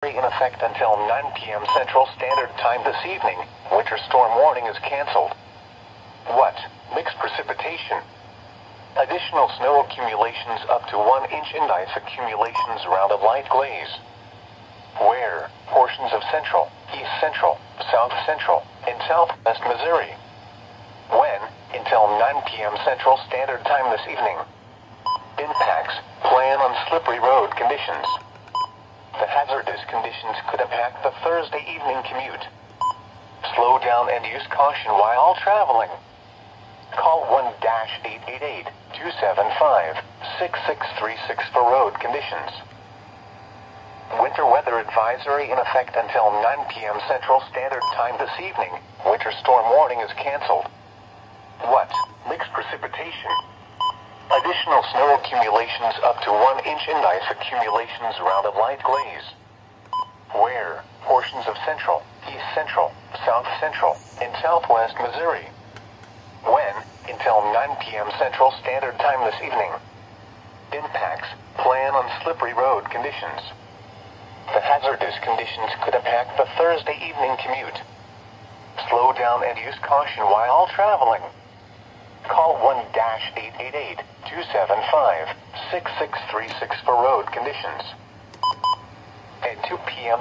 in effect until 9 p.m. Central Standard Time this evening. Winter storm warning is canceled. What? Mixed precipitation. Additional snow accumulations up to 1 inch and ice accumulations around a light glaze. Where? Portions of central, east central, south central, and southwest Missouri. When? Until 9 p.m. Central Standard Time this evening. Impacts. Plan on slippery road conditions. Hazardous conditions could impact the Thursday evening commute. Slow down and use caution while traveling. Call 1-888-275-6636 for road conditions. Winter weather advisory in effect until 9 p.m. Central Standard Time this evening. Winter storm warning is canceled. What? Mixed precipitation. Additional snow accumulations up to 1 inch in ice accumulations around a light glaze. Where? Portions of central, east central, south central, and southwest Missouri. When? Until 9 p.m. Central Standard Time this evening. Impacts. Plan on slippery road conditions. The hazardous conditions could impact the Thursday evening commute. Slow down and use caution while traveling. Call 1-888-275-6636 for road conditions. At 2 p.m.